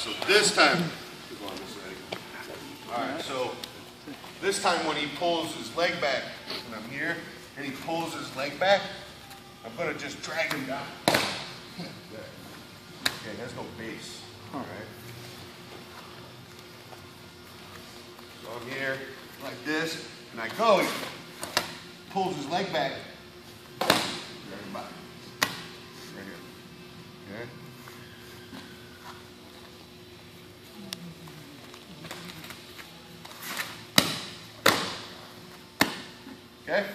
So this time, all right, so this time when he pulls his leg back, when I'm here, and he pulls his leg back, I'm gonna just drag him down. Okay, there's no base, all right? So I'm here like this, and I go, he pulls his leg back, drag him back, right here, okay? Okay?